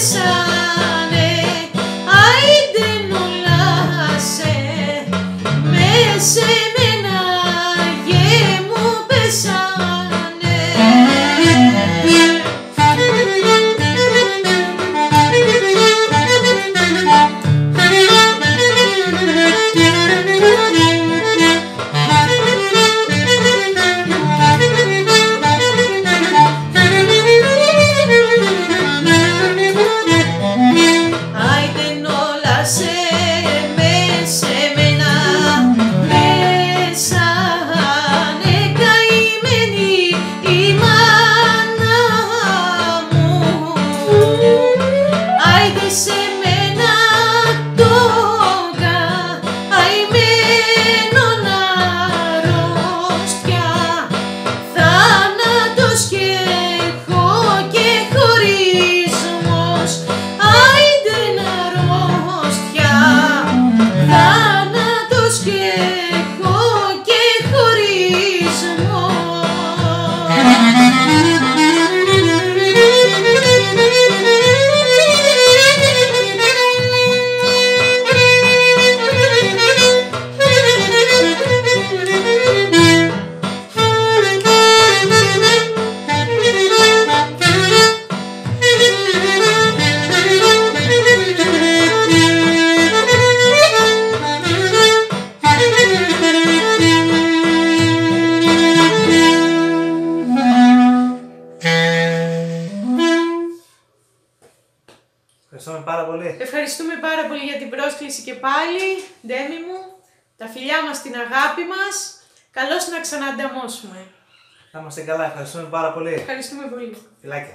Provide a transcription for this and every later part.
listen. Τα φιλιά μας, την αγάπη μας. Καλώς να ξανανταμώσουμε. Να είμαστε καλά. Ευχαριστούμε πάρα πολύ. Ευχαριστούμε πολύ. Φιλάκια.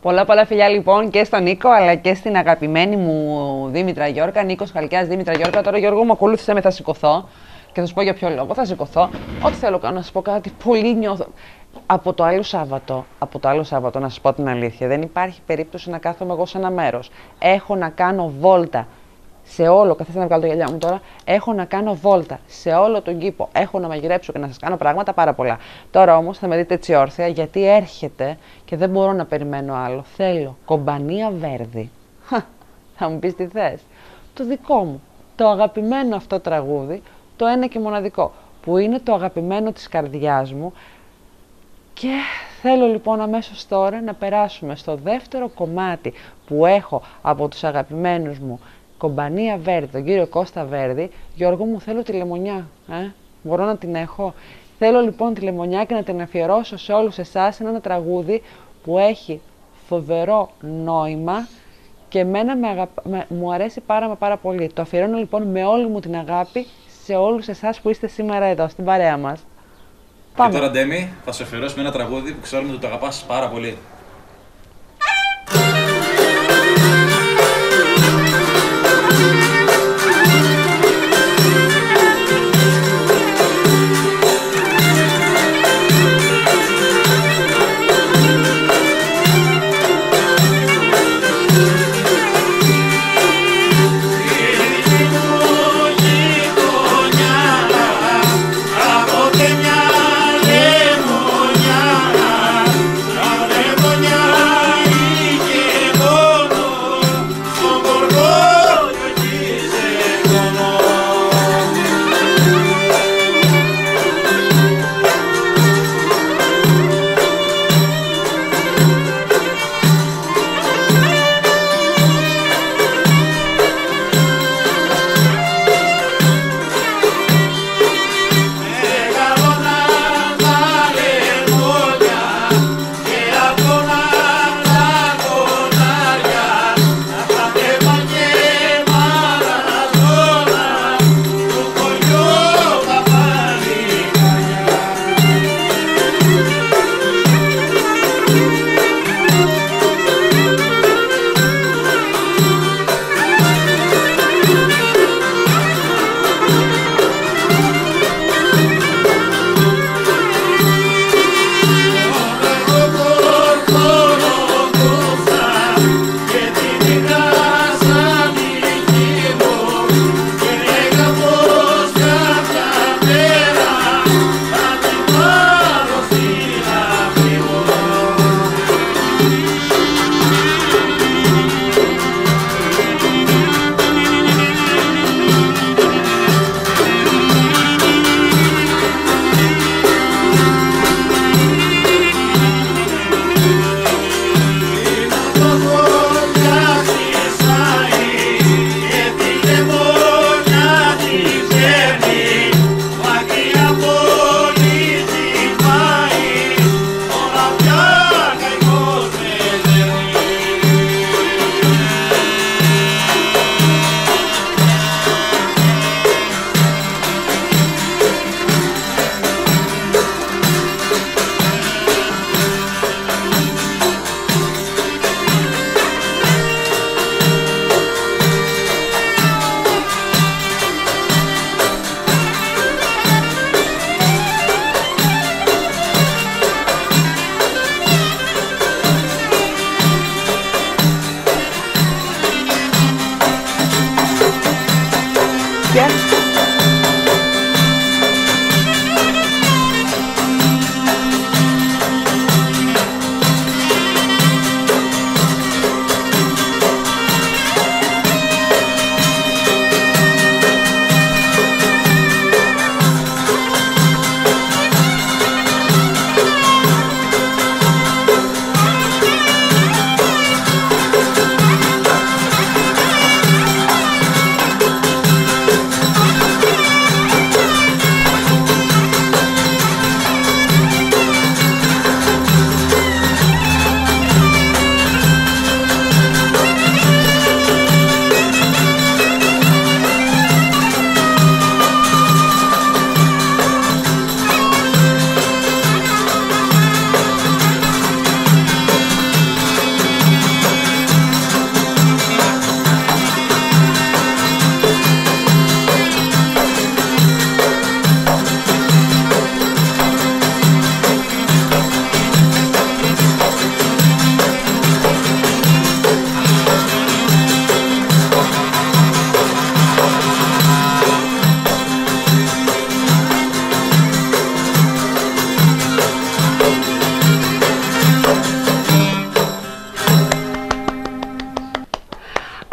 Πολλά πολλά φιλιά λοιπόν και στον Νίκο αλλά και στην αγαπημένη μου Δήμητρα Γιώργα. Νίκος Χαλκιάς, Δήμητρα Γιώργα. Τώρα Γιώργο μου ακολούθησε με, θα σηκωθώ. Και θα σου πω για ποιο λόγο. Θα σηκωθώ. Ό,τι θέλω κάνω να σου πω κάτι. Πολύ νιώθω. Από το άλλο Σάββατο, από το άλλο Σάββατο, να σα πω την αλήθεια, δεν υπάρχει περίπτωση να κάθομαι εγώ σε ένα μέρος. Έχω να κάνω βόλτα σε όλο, καθίστε να βγάλω τα γυαλιά μου τώρα, έχω να κάνω βόλτα σε όλο τον κήπο. Έχω να μαγειρέψω και να σας κάνω πράγματα πάρα πολλά. Τώρα όμως θα με δείτε έτσι όρθια γιατί έρχεται και δεν μπορώ να περιμένω άλλο. Θέλω κομπανία βέρδι. Χα, θα μου πεις τι θες. Το δικό μου, το αγαπημένο αυτό τραγούδι, το ένα και μοναδικό, που είναι το αγαπημένο της καρδιάς μου και θέλω λοιπόν αμέσως τώρα να περάσουμε στο δεύτερο κομμάτι που έχω από τους αγαπημένους μου Κομπανία Βέρδη, τον κύριο Κώστα Βέρδη. Γιώργο μου θέλω τη λεμονιά, ε; μπορώ να την έχω. Θέλω λοιπόν τη λεμονιά και να την αφιερώσω σε όλους εσάς ένα τραγούδι που έχει φοβερό νόημα και εμένα με αγαπ- με- μου αρέσει πάρα μα πάρα πολύ. Το αφιερώνω λοιπόν με όλη μου την αγάπη σε όλους εσάς που είστε σήμερα εδώ στην παρέα μας. Πάμε. Και τώρα, Ντέμι, θα σου αφιερώσουμε ένα τραγούδι που ξέρουμε ότι το αγαπάς πάρα πολύ.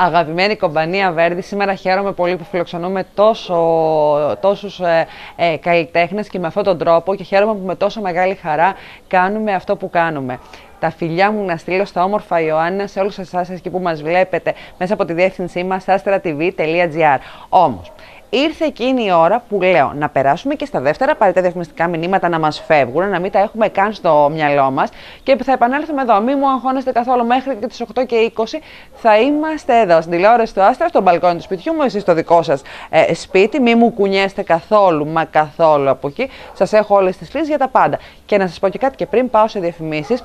Αγαπημένη κομπανία Βέρδη, σήμερα χαίρομαι πολύ που φιλοξενούμε τόσο, τόσους ε, ε, καλλιτέχνες και με αυτόν τον τρόπο και χαίρομαι που με τόσο μεγάλη χαρά κάνουμε αυτό που κάνουμε τα φιλιά μου να στείλω στα όμορφα Ιωάννα σε όλους εσάς εκεί που μας βλέπετε μέσα από τη διεύθυνσή μας astratv.gr. Όμως, ήρθε εκείνη η ώρα που λέω να περάσουμε και στα δεύτερα παρετέ διαφημιστικά μηνύματα να μας φεύγουν, να μην τα έχουμε καν στο μυαλό μας και θα επανέλθουμε εδώ. Μην μου αγχώνεστε καθόλου μέχρι και τις 8 και 20 θα είμαστε εδώ στην τηλεόραση του Άστρα, στο μπαλκόνι του σπιτιού μου, εσείς στο δικό σας ε, σπίτι. Μην μου κουνιέστε καθόλου, μα καθόλου από εκεί. Σας έχω όλες τις λύσει για τα πάντα. Και να σας πω και κάτι και πριν πάω σε διαφημίσεις,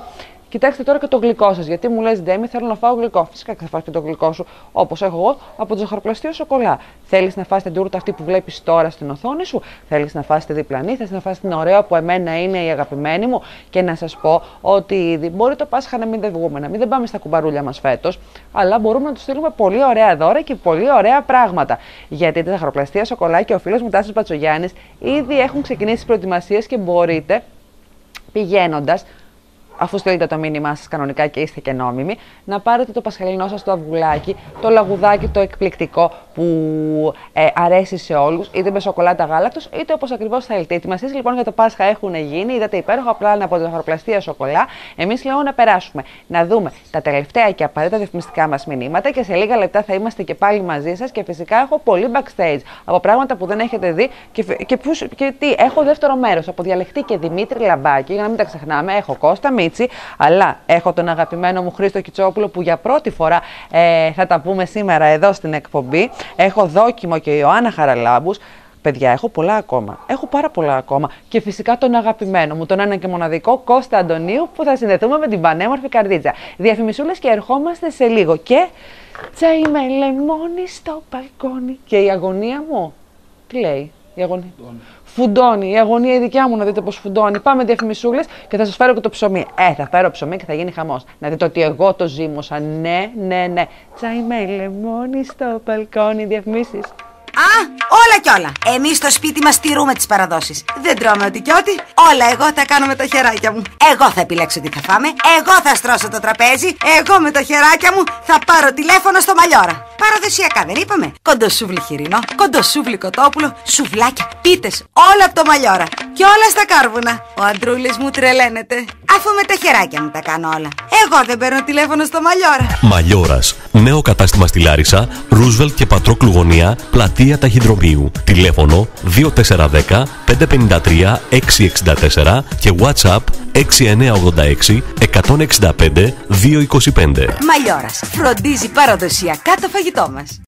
Κοιτάξτε τώρα και το γλυκό σας. Γιατί μου λες, Ντέμι, θέλω να φάω γλυκό. Φυσικά και θα φας και το γλυκό σου, όπως έχω εγώ, από το ζαχαροπλαστείο σοκολά. Θέλεις να φας την τούρτα αυτή που βλέπεις τώρα στην οθόνη σου, θέλεις να φας τη διπλανή, θες να φας την ωραία που εμένα είναι η αγαπημένη μου; Και να σας πω ότι ήδη μπορεί το Πάσχα να μην δεν βγούμε, να μην δεν πάμε στα κουμπαρούλια μας φέτος, αλλά μπορούμε να τους στείλουμε πολύ ωραία δώρα και πολύ ωραία πράγματα. Γιατί τα ζαχαροπλαστεία σοκολά και ο φίλος μου Τάσος Πατσογιάννης ήδη έχουν ξεκινήσει τις προετοιμασίες και μπορείτε πηγαίνοντας αφού στείλετε το μήνυμά σας κανονικά και είστε και νόμιμοι, να πάρετε το πασχαλινό σας το αυγουλάκι, το λαγουδάκι το εκπληκτικό που ε, αρέσει σε όλους, είτε με σοκολάτα γάλακτος, είτε όπως ακριβώς θέλετε. Οι ετοιμασίες λοιπόν για το Πάσχα έχουν γίνει, είδατε υπέροχα πλάνα από την χαροπλαστεία σοκολά. Εμείς λέω να περάσουμε, να δούμε τα τελευταία και απαραίτητα διαφημιστικά μας μηνύματα και σε λίγα λεπτά θα είμαστε και πάλι μαζί σας και φυσικά έχω πολύ backstage από πράγματα που δεν έχετε δει και, και, και τι, έχω δεύτερο μέρος από διαλεχτή και Δημήτρη Λαμπάκη, για να μην τα ξεχνάμε, έχω Κώστα αλλά έχω τον αγαπημένο μου Χρήστο Κιτσόπουλο που για πρώτη φορά ε, θα τα πούμε σήμερα εδώ στην εκπομπή. Έχω δόκιμο και Ιωάννα Χαραλάμπους. Παιδιά, έχω πολλά ακόμα. Έχω πάρα πολλά ακόμα. Και φυσικά τον αγαπημένο μου, τον ένα και μοναδικό Κώστα Αντωνίου, που θα συνδεθούμε με την πανέμορφη καρδίτσα. Διαφημισούλες και ερχόμαστε σε λίγο. Και τσάι με λεμόνι στο μπαλκόνι. Και η αγωνία μου. Τι λέει, η αγωνία; Φουντώνει. Η αγωνία η δικιά μου να δείτε πώς φουντώνει. Πάμε διαφημισούλες και θα σας φέρω και το ψωμί. Ε, θα φέρω ψωμί και θα γίνει χαμός. Να δείτε ότι εγώ το ζήμωσα. Ναι, ναι, ναι. Τσάι με λεμόνι στο μπαλκόνι. Διαφημίσεις. Α, όλα κι όλα. Εμείς στο σπίτι μας τηρούμε τις παραδόσεις. Δεν τρώμε ό,τι κι ό,τι. Όλα εγώ τα κάνω με τα χεράκια μου. Εγώ θα επιλέξω τι θα φάμε. Εγώ θα στρώσω το τραπέζι. Εγώ με τα χεράκια μου θα πάρω τηλέφωνο στο μαλλιόρα. Παραδοσιακά δεν είπαμε. Κοντοσούβλι χοιρινό, κοντοσούβλι κοτόπουλο, σουβλάκια, πίτες. Όλα από το μαλλιόρα. Και όλα στα κάρβουνα. Ο αντρούλης μου τρελαίνεται. Αφού με τα χεράκια μου τα κάνω όλα. Εγώ δεν παίρνω τηλέφωνο στο μαλλιόρα. Μαλλιόρας. Νέο κατάστημα στη Λάρισα, Ρούσβελτ και Πατρόκλου γωνία, πλατεία ταχυδρομείου. Τηλέφωνο 2410 553 664 και WhatsApp 6986 165 225. Μαλλιόρας. Φροντίζει παραδοσιακά το φαγητό μας.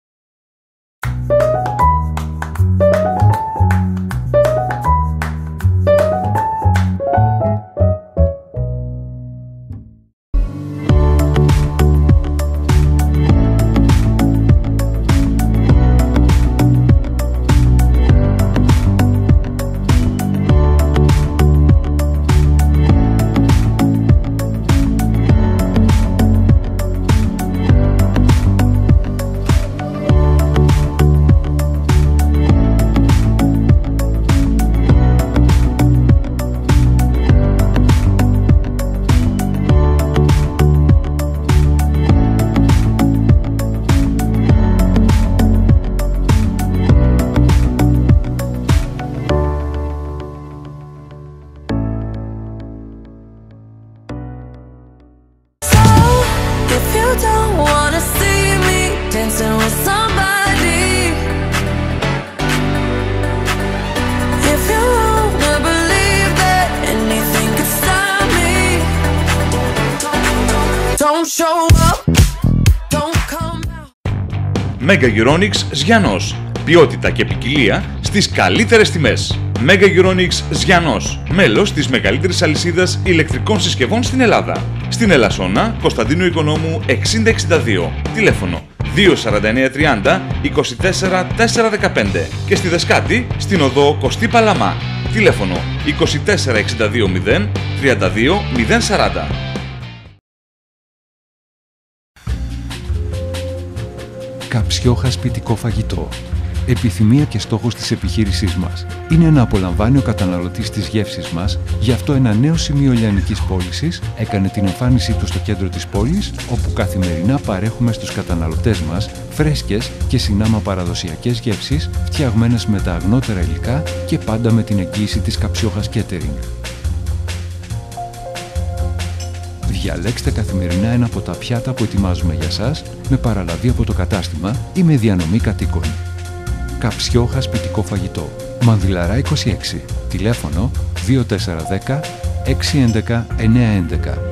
Mega Euronics Ζιανός. Ποιότητα και ποικιλία στις καλύτερες τιμές. Mega Euronics Ζιανός. Μέλος της μεγαλύτερης αλυσίδας ηλεκτρικών συσκευών στην Ελλάδα. Στην Ελασσόνα, Κωνσταντίνου Οικονόμου 6062. Τηλέφωνο 24930 24 415 και στη Δεσκάτη στην οδό Κωστή Παλαμά. Τηλέφωνο 24620 32 Καψιόχα σπιτικό φαγητό. επιθυμία και στόχος της επιχείρησής μας. Είναι να απολαμβάνει ο καταναλωτής της γεύσης μας, γι' αυτό ένα νέο σημείο λιανικής πώλησης έκανε την εμφάνισή του στο κέντρο της πόλης, όπου καθημερινά παρέχουμε στους καταναλωτές μας φρέσκες και συνάμα παραδοσιακές γεύσεις, φτιαγμένες με τα αγνότερα υλικά και πάντα με την εγγύηση της Καψιόχας Catering. Διαλέξτε καθημερινά ένα από τα πιάτα που ετοιμάζουμε για σας με παραλαβή από το κατάστημα ή με διανομή κατοίκων. Καψιόχα σπιτικό φαγητό. Μανδυλαρά 26. Τηλέφωνο 2410 611 911.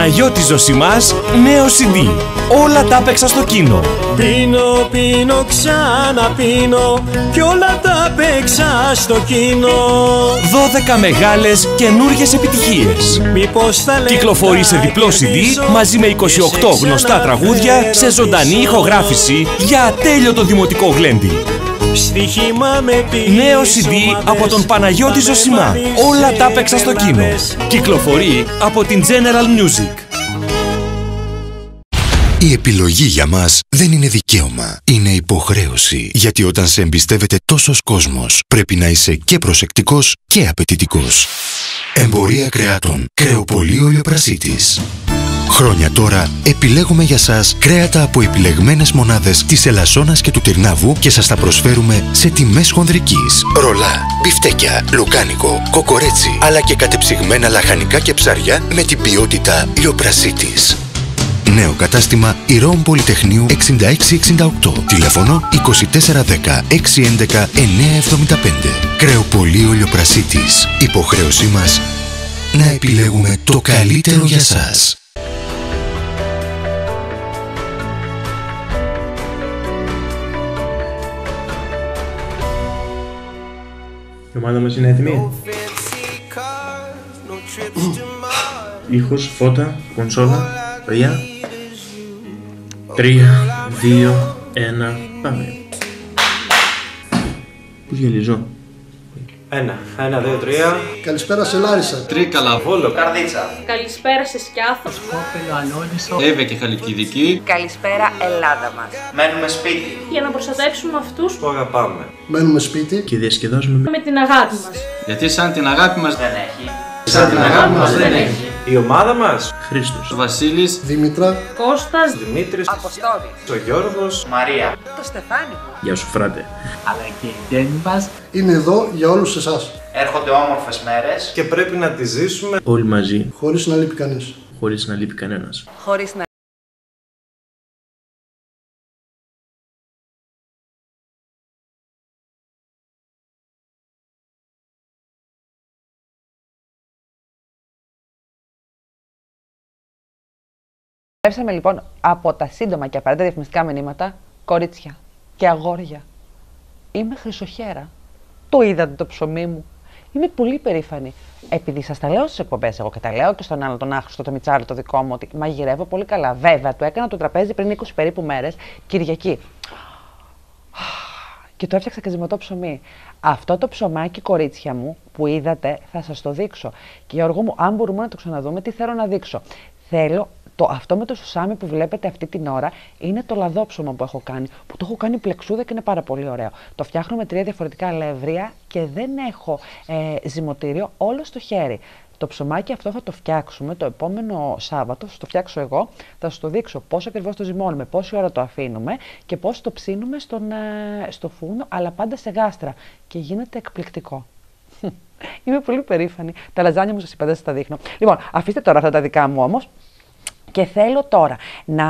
Παναγιώτης Ζωσιμάς, νέο CD. Όλα τα έπαιξα στο κίνο. Πίνω, πίνω, ξαναπίνω Κι όλα τα παίξα στο κοινό 12 μεγάλες καινούργιες επιτυχίες. Μήπως θα λέγα Κυκλοφορεί σε διπλό CD μαζί με 28 γνωστά τραγούδια σε ζωντανή ηχογράφηση για ατέλειωτο δημοτικό γλέντι. Στοίχημα με πίσω Νέο CD από τον Παναγιώτη Ζωσιμά. Όλα τα έπαιξα στο κίνο. Κυκλοφορεί από την General Music. Η επιλογή για μας δεν είναι δικαίωμα, είναι υποχρέωση. Γιατί όταν σε εμπιστεύεται τόσος κόσμος, πρέπει να είσαι και προσεκτικός και απαιτητικός. Εμπορία κρεάτων. Κρεοπολείο Λιοπρασίτης. Χρόνια τώρα επιλέγουμε για σας κρέατα από επιλεγμένες μονάδες της Ελασσόνας και του Τυρνάβου και σας τα προσφέρουμε σε τιμές χονδρικής. Ρολά, μπιφτέκια, λουκάνικο, κοκορέτσι, αλλά και κατεψυγμένα λαχανικά και ψάρια με την ποιότητα Λιοπρασίτης. Νέο κατάστημα Ηρώων Πολυτεχνείου 6668. Τηλέφωνο 2410 611 975. Κρεοπολείο Λιοπρασίτης. Υποχρέωσή μας να επιλέγουμε το καλύτερο για σας. Η ομάδα μας είναι έτοιμη; Ήχος, φώτα, κονσόλα, παιδιά. Τρία, δύο, ένα, πάμε. Πού γυαλιζώ. Ένα, ένα, δύο, τρία. Καλησπέρα σε Λάρισα. Τρίκαλα, Βόλο, Καρδίτσα. Καλησπέρα σε Σκιάθος. Σκόπελο, Ανόνισο. Εύε και Χαλκιδική. Καλησπέρα Ελλάδα μας. Μένουμε σπίτι. Για να προστατεύσουμε αυτούς Που αγαπάμε. Μένουμε σπίτι. Και διασκεδάζουμε με την αγάπη μας. Γιατί σαν την αγάπη μας δεν έχει. Σαν την αγάπη μας δεν έχει. Η ομάδα μας. Χρήστος. Ο Βασίλης. Δήμητρα. Κώστας. Δημήτρης. Αποστόλης. Ο Γιώργος. Μαρία. Το Στεφάνι. Γεια σου φράτε. Αλλά και η τέννη μας. Είναι εδώ για όλους εσάς. Έρχονται όμορφες μέρες. Και πρέπει να τις ζήσουμε. Όλοι μαζί, Χωρίς να λείπει κανείς. χωρίς να λείπει κανένας. Χωρίς να Επιστρέψαμε λοιπόν από τα σύντομα και απαραίτητα διαφημιστικά μηνύματα, κορίτσια και αγόρια. Είμαι χρυσοχέρα. Το είδατε το ψωμί μου. Είμαι πολύ περήφανη. Επειδή σας τα λέω στις εκπομπές, εγώ και τα λέω και στον άλλο τον άχρηστο, το Μιτσάρι, το δικό μου, ότι μαγειρεύω πολύ καλά. Βέβαια, το έκανα το τραπέζι πριν 20 περίπου μέρες, Κυριακή. Και το έφτιαξα και ζυμωτό ψωμί. Αυτό το ψωμάκι, κορίτσια μου, που είδατε, θα σας το δείξω. Και Γιώργο μου, αν μπορούμε να το ξαναδούμε, τι θέλω να δείξω. Θέλω το, αυτό με το σουσάμι που βλέπετε αυτή την ώρα είναι το λαδόψωμο που έχω κάνει, που το έχω κάνει πλεξούδα και είναι πάρα πολύ ωραίο. Το φτιάχνω με τρία διαφορετικά αλεύρια και δεν έχω ε, ζυμωτήριο όλο στο χέρι. Το ψωμάκι αυτό θα το φτιάξουμε το επόμενο Σάββατο, θα το φτιάξω εγώ, θα σου το δείξω πώς ακριβώς το ζυμώνουμε, πόση ώρα το αφήνουμε και πώς το ψήνουμε στον, ε, στο φούρνο, αλλά πάντα σε γάστρα και γίνεται εκπληκτικό. Είμαι πολύ περήφανη. Τα λαζάνια μου σας είπα, δεν σας τα δείχνω. Λοιπόν, αφήστε τώρα αυτά τα δικά μου όμως και θέλω τώρα να...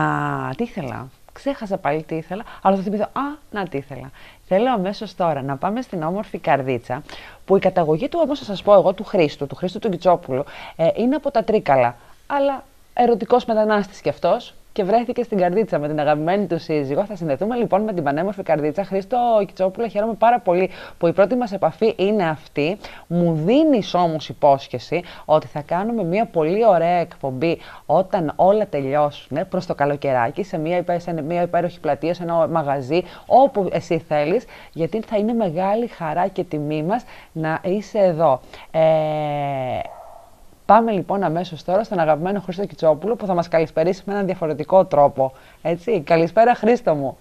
Τι ήθελα, ξέχασα πάλι τι ήθελα, αλλά θα θυμηθώ, α, να τι ήθελα. Θέλω αμέσως τώρα να πάμε στην όμορφη καρδίτσα, που η καταγωγή του, όμως θα σας πω εγώ, του Χρήστου, του Χρήστου του Κιτσόπουλου, ε, είναι από τα Τρίκαλα. Αλλά ερωτικός μετανάστης κι αυτός και βρέθηκε στην καρδίτσα με την αγαπημένη του σύζυγο. Θα συνδεθούμε λοιπόν με την πανέμορφη καρδίτσα. Χρήστο Κιτσόπουλο, χαίρομαι πάρα πολύ που η πρώτη μας επαφή είναι αυτή. Μου δίνει όμως υπόσχεση ότι θα κάνουμε μια πολύ ωραία εκπομπή όταν όλα τελειώσουν προς το καλοκαιράκι, σε μια, υπέ- σε μια υπέροχη πλατεία, σε ένα μαγαζί, όπου εσύ θέλεις, γιατί θα είναι μεγάλη χαρά και τιμή μας να είσαι εδώ. Ε, Πάμε λοιπόν αμέσως τώρα στον αγαπημένο Χρήστο Κιτσόπουλο που θα μας καλησπερίσει με έναν διαφορετικό τρόπο. Έτσι. Καλησπέρα, Χρήστο μου.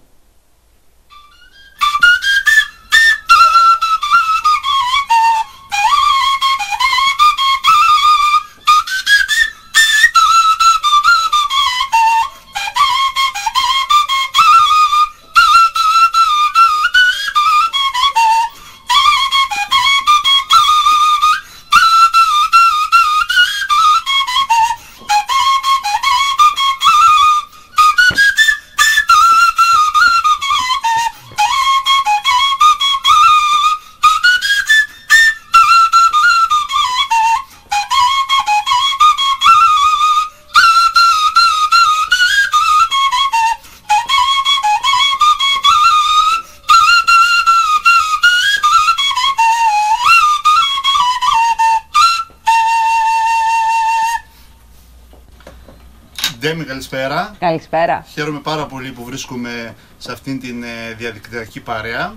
Ντέμι, καλησπέρα. Καλησπέρα. Χαίρομαι πάρα πολύ που βρίσκομαι σε αυτήν την ε, διαδικτυακή παρέα.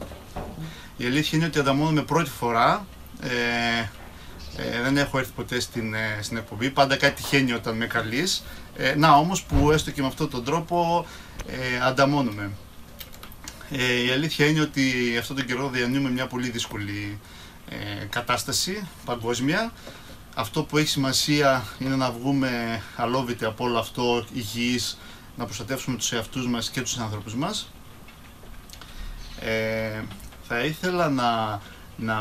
Η αλήθεια είναι ότι ανταμώνουμε πρώτη φορά. Ε, ε, δεν έχω έρθει ποτέ στην, ε, στην εκπομπή. Πάντα κάτι τυχαίνει όταν με καλείς. Ε, να όμως που έστω και με αυτόν τον τρόπο ε, ανταμώνουμε. Ε, η αλήθεια είναι ότι αυτόν τον καιρό διανύουμε μια πολύ δύσκολη ε, κατάσταση παγκόσμια. Αυτό που έχει σημασία είναι να βγούμε αλόβητοι από όλο αυτό, υγιείς, να προστατεύσουμε τους εαυτούς μας και τους άνθρωπους μας. Ε, θα ήθελα να, να,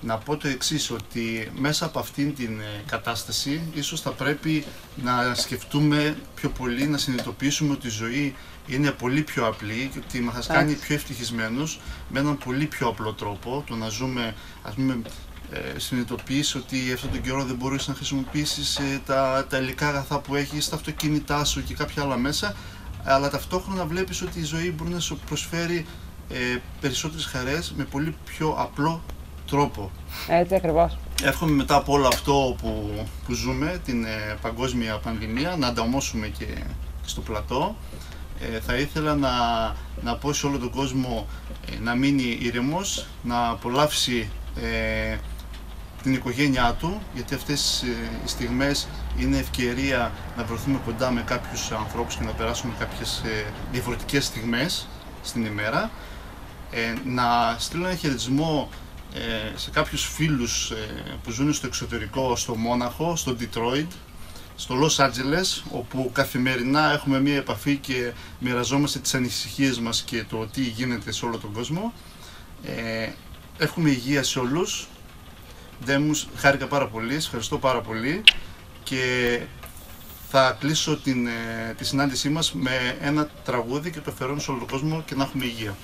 να πω το εξής, ότι μέσα από αυτήν την ε, κατάσταση ίσως θα πρέπει να σκεφτούμε πιο πολύ, να συνειδητοποιήσουμε ότι η ζωή είναι πολύ πιο απλή και ότι μας κάνει Εντάξει. πιο ευτυχισμένους με έναν πολύ πιο απλό τρόπο, το να ζούμε, ας πούμε, ε, συνειδητοποιείς ότι αυτόν τον καιρό δεν μπορείς να χρησιμοποιήσεις ε, τα, τα υλικά αγαθά που έχεις στα αυτοκίνητά σου και κάποια άλλα μέσα αλλά ταυτόχρονα βλέπεις ότι η ζωή μπορεί να σου προσφέρει ε, περισσότερες χαρές με πολύ πιο απλό τρόπο. Έτσι ακριβώς. Εύχομαι μετά από όλο αυτό που, που ζούμε, την ε, παγκόσμια πανδημία, να ανταμώσουμε και στο πλατό. Ε, θα ήθελα να, να πω σε όλο τον κόσμο ε, να μείνει ήρεμος, να απολαύσει ε, την οικογένειά του, γιατί αυτές ε, οι στιγμές είναι ευκαιρία να βρεθούμε κοντά με κάποιους ανθρώπους και να περάσουμε κάποιες ε, διαφορετικές στιγμές στην ημέρα. Ε, να στείλω ένα χαιρετισμό ε, σε κάποιους φίλους ε, που ζουν στο εξωτερικό, στο Μόναχο, στο Detroit, στο Los Angeles, όπου καθημερινά έχουμε μία επαφή και μοιραζόμαστε τις ανησυχίες μας και το τι γίνεται σε όλο τον κόσμο. Ε, εύχομαι υγεία σε όλους. Ντέμους, χάρηκα πάρα πολύ, σας ευχαριστώ πάρα πολύ και θα κλείσω την, ε, τη συνάντησή μας με ένα τραγούδι και το αφαιρώνω σε όλο τον κόσμο και να έχουμε υγεία.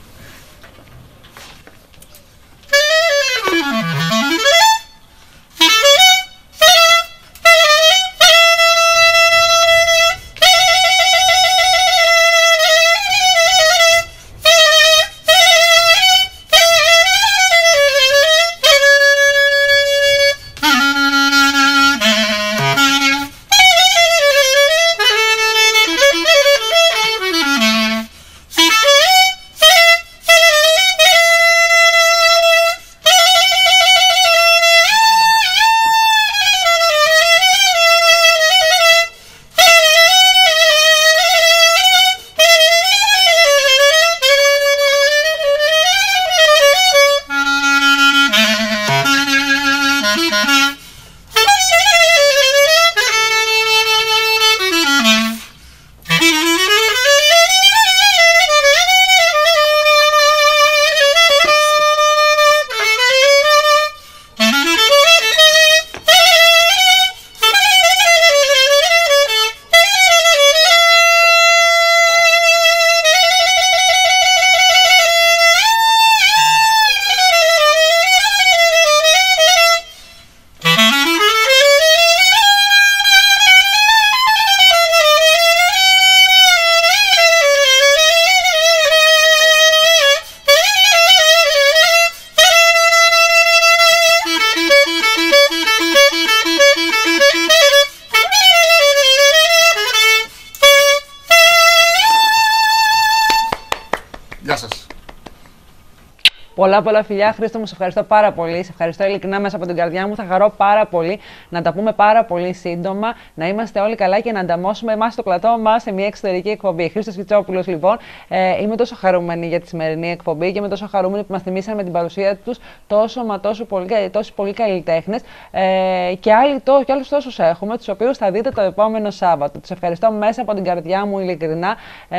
Πολλά πολλά φιλιά, Χρήστο μου, σε ευχαριστώ πάρα πολύ. Σε ευχαριστώ ειλικρινά μέσα από την καρδιά μου. Θα χαρώ πάρα πολύ να τα πούμε πάρα πολύ σύντομα, να είμαστε όλοι καλά και να ανταμώσουμε εμάς στο πλατό μας σε μια εξωτερική εκπομπή. Χρήστος Κιτσόπουλος, λοιπόν, ε, είμαι τόσο χαρούμενη για τη σημερινή εκπομπή και είμαι τόσο χαρούμενη που μας θυμήσαν με την παρουσία τους τόσο μα τόσο πολύ, τόσοι πολύ καλλιτέχνες ε, και άλλοι το, και άλλους τόσους έχουμε, τους οποίους θα δείτε το επόμενο Σάββατο. Τους ευχαριστώ μέσα από την καρδιά μου ειλικρινά. Ε,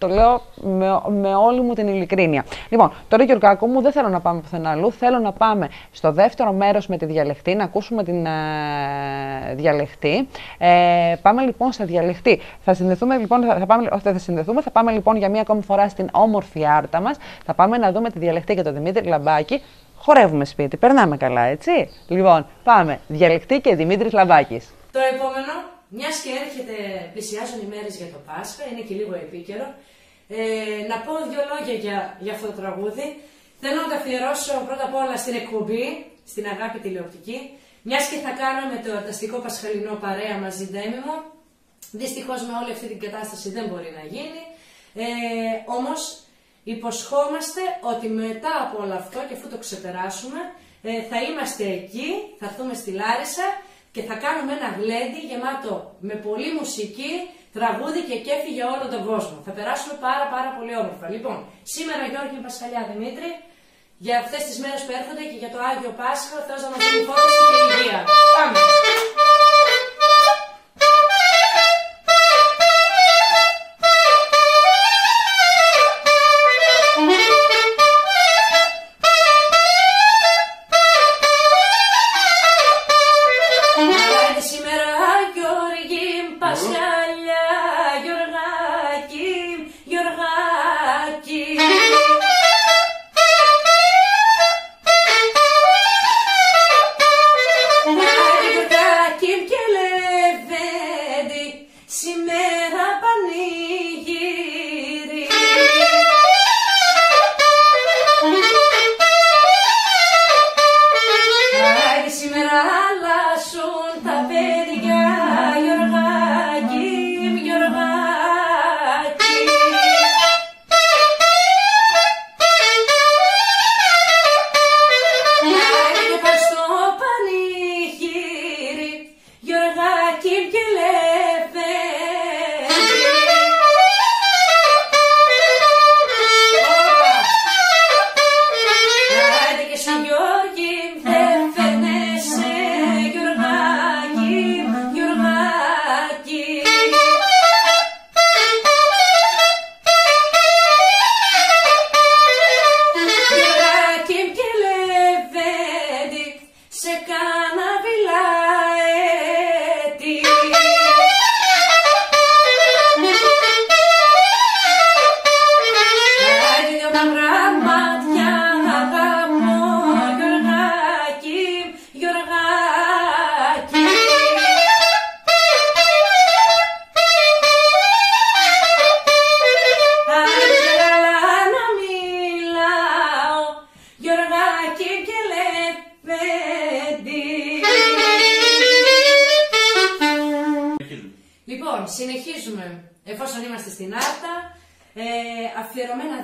το λέω με, με όλη μου την ειλικρίνεια. Λοιπόν, τώρα Γιωργάκο μου δεν θέλω να πάμε πουθενά αλλού. Θέλω να πάμε στο δεύτερο μέρος με τη διαλεχτή, να ακούσουμε την ε, διαλεχτή. Ε, πάμε λοιπόν στα διαλεχτή. Θα συνδεθούμε λοιπόν, θα, θα πάμε, όχι, δεν θα συνδεθούμε, θα πάμε λοιπόν για μία ακόμη φορά στην όμορφη άρτα μας. Θα πάμε να δούμε τη διαλεχτή και τον Δημήτρη Λαμπάκη. Χορεύουμε σπίτι, περνάμε καλά, έτσι. Λοιπόν, πάμε. Διαλεκτή και Δημήτρης Λαμπάκης. Το επόμενο, μιας και έρχεται, πλησιάζουν οι μέρες για το Πάσχα, είναι και λίγο επίκαιρο. Ε, να πω δύο λόγια για, για αυτό το τραγούδι. Θέλω να το αφιερώσω πρώτα απ' όλα στην εκπομπή, στην αγάπη τηλεοπτική. Μιας και θα κάνουμε το εορταστικό πασχαλινό παρέα μαζί Ντέμι μου. Δυστυχώς με όλη αυτή την κατάσταση δεν μπορεί να γίνει. Ε, Όμως υποσχόμαστε ότι μετά από όλο αυτό και αφού το ξεπεράσουμε, ε, θα είμαστε εκεί, θα έρθουμε στη Λάρισα και θα κάνουμε ένα γλέντι γεμάτο με πολλή μουσική, τραγούδι και κέφι για όλο τον κόσμο. Θα περάσουμε πάρα πάρα πολύ όμορφα. Λοιπόν, σήμερα Γιώργη Πασχαλιά Δημήτρη, για αυτές τις μέρες που έρχονται και για το Άγιο Πάσχα, ο Θεός να μας δίνει φώτιση και υγεία. Πάμε!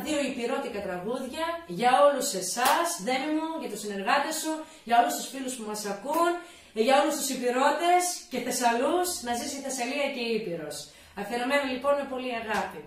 Δύο υπηρώτικα τραγούδια για όλους εσάς, Δέμη μου, για τους συνεργάτες σου, για όλους τους φίλους που μας ακούν, ε, για όλους τους υπηρώτες και Θεσσαλούς, να ζήσει η Θεσσαλία και η Ήπειρος. Αφιερωμένα λοιπόν με πολύ αγάπη.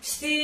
Στην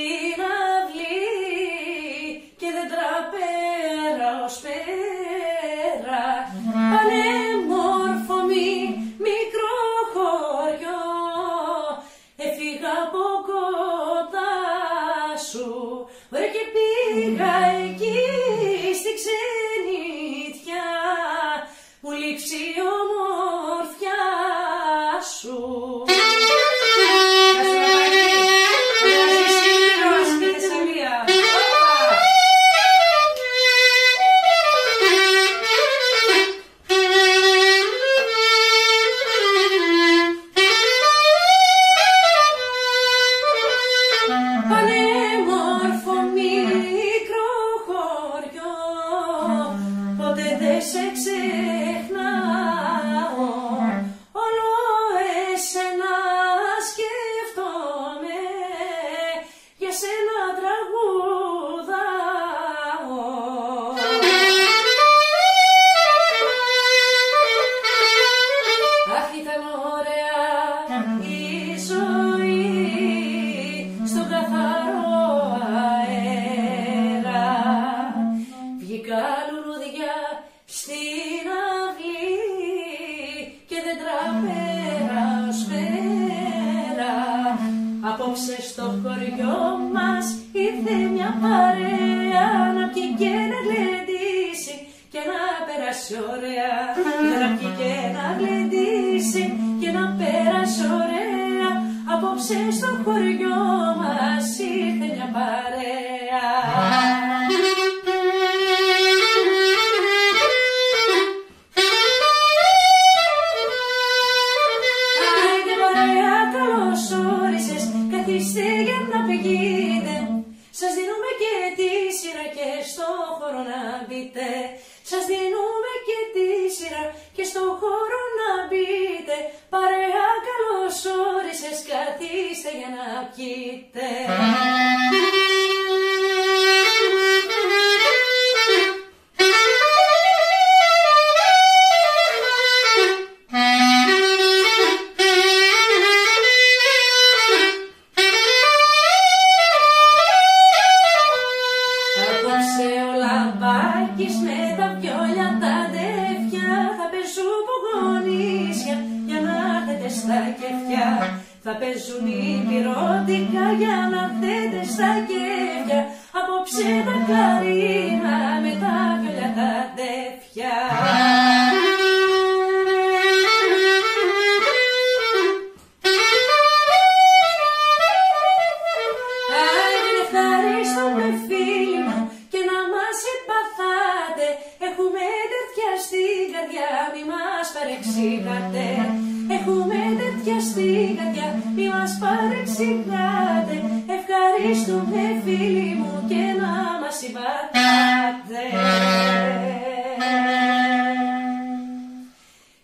για να πιείτε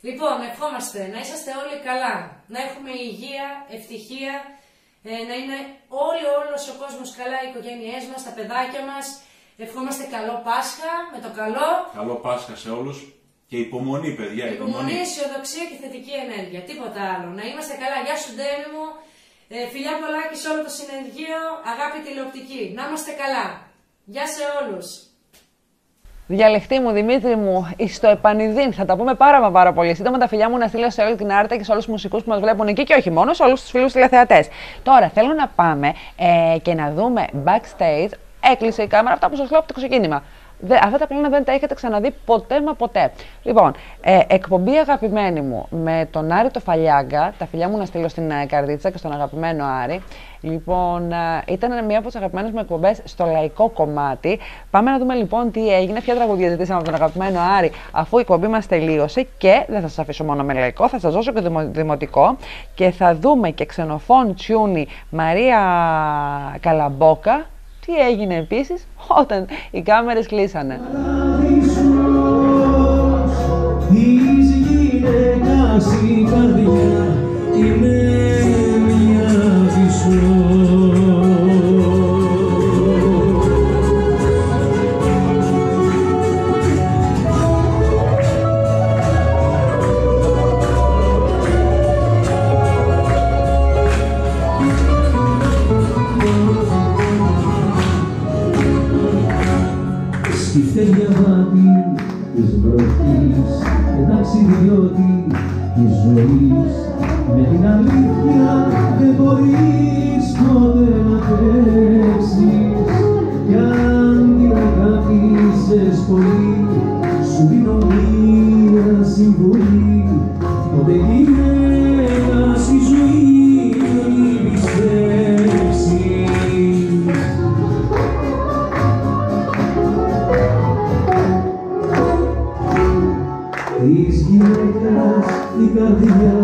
Λοιπόν, ευχόμαστε να είσαστε όλοι καλά, να έχουμε υγεία, ευτυχία, ε, να είναι όλοι όλος ο κόσμος καλά, οι οικογένειές μας, τα παιδάκια μας. Ευχόμαστε καλό Πάσχα, με το καλό, Καλό Πάσχα σε όλους και υπομονή, παιδιά. υπομονή, αισιοδοξία και θετική ενέργεια. Τίποτα άλλο. Να είμαστε καλά. Γεια σου Ντέμι μου. Ε, φιλιά πολλά και σε όλο το συνεργείο. Αγάπη τηλεοπτική. Να είμαστε καλά. Γεια σε όλους. Διαλεχτή μου, Δημήτρη μου, στο επανειδήν. Θα τα πούμε πάρα μα πάρα πολύ σύντομα. Τα φιλιά μου να στείλω σε όλη την Άρτα και σε όλους τους μουσικούς που μας βλέπουν εκεί και όχι μόνος, σε όλους τους φίλους τηλεθεατές. Τώρα θέλω να πάμε ε, και να δούμε backstage. Έκλεισε η κάμερα, αυτά που σας λέω από το ξεκίνημα. Δε, αυτά τα πλάνα δεν τα έχετε ξαναδεί ποτέ μα ποτέ. Λοιπόν, ε, εκπομπή αγαπημένη μου με τον Άρη το Φαλιάγκα. Τα φιλιά μου να στείλω στην ε, Καρδίτσα και στον αγαπημένο Άρη. Λοιπόν, ε, ήταν μία από τις αγαπημένες μου εκπομπές στο λαϊκό κομμάτι. Πάμε να δούμε λοιπόν τι έγινε, ποια τραγουδία ζητήσαμε από τον αγαπημένο Άρη, αφού η εκπομπή μας τελείωσε. Και δεν θα σας αφήσω μόνο με λαϊκό, θα σας δώσω και δημο- δημοτικό. Και θα δούμε και ξενοφών Τσιούνι Μαρία Καλαμπόκα. Τι έγινε επίσης όταν οι κάμερες κλείσανε. Της πολύ σου δίνω μία συμβουλή ποτέ γυναίκα στη ζωή μην πιστέψεις Της γυναίκας η καρδιά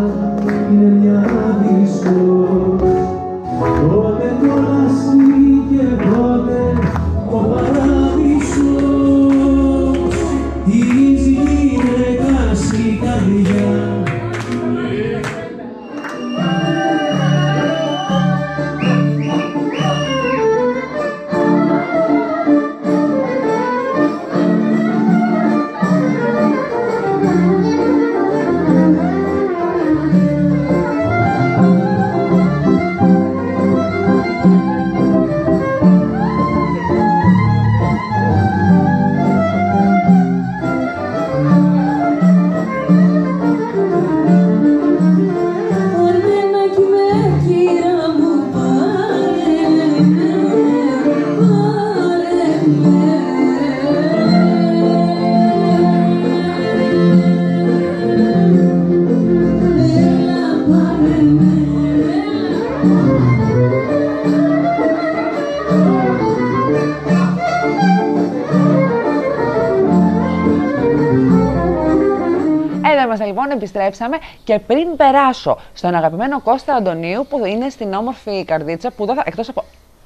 λοιπόν, επιστρέψαμε και πριν περάσω στον αγαπημένο Κώστα Αντωνίου που είναι στην όμορφη καρδίτσα που εδώ θα, εκτός από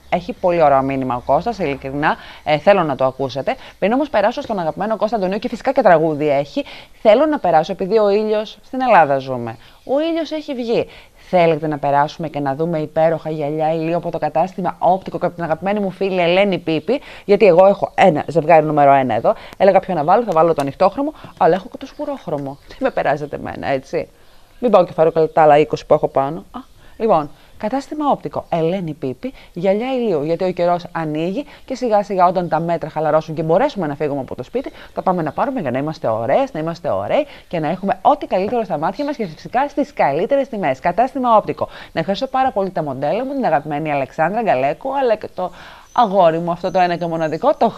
έχει πολύ ωραίο μήνυμα ο Κώστας, ειλικρινά. Ε, θέλω να το ακούσετε. Πριν όμως περάσω στον αγαπημένο Κώστα Αντωνίου και φυσικά και τραγούδι έχει, θέλω να περάσω επειδή ο ήλιο στην Ελλάδα ζούμε. Ο ήλιος έχει βγει. Θέλετε να περάσουμε και να δούμε υπέροχα γυαλιά ηλίου από το κατάστημα Όπτικο και από την αγαπημένη μου φίλη Ελένη Πίπη, γιατί εγώ έχω ένα ζευγάρι νούμερο ένα εδώ. Έλεγα ποιο να βάλω, θα βάλω το ανοιχτόχρωμο, αλλά έχω και το σκουρόχρωμο. Τι με περάζετε εμένα, έτσι; Μην πάω και φάρω τα άλλα 20 που έχω πάνω. Α, λοιπόν, Κατάστημα όπτικο. Ελένη Πίπη, γυαλιά ηλίου. Γιατί ο καιρός ανοίγει και σιγά σιγά όταν τα μέτρα χαλαρώσουν και μπορέσουμε να φύγουμε από το σπίτι, θα πάμε να πάρουμε για να είμαστε ωραίες, να είμαστε ωραίοι και να έχουμε ό,τι καλύτερο στα μάτια μας και φυσικά στις καλύτερες τιμές. Κατάστημα όπτικο. Να ευχαριστώ πάρα πολύ τα μοντέλα μου, την αγαπημένη Αλεξάνδρα Γκαλέκου, αλλά και το αγόρι μου αυτό το ένα και μοναδικό, το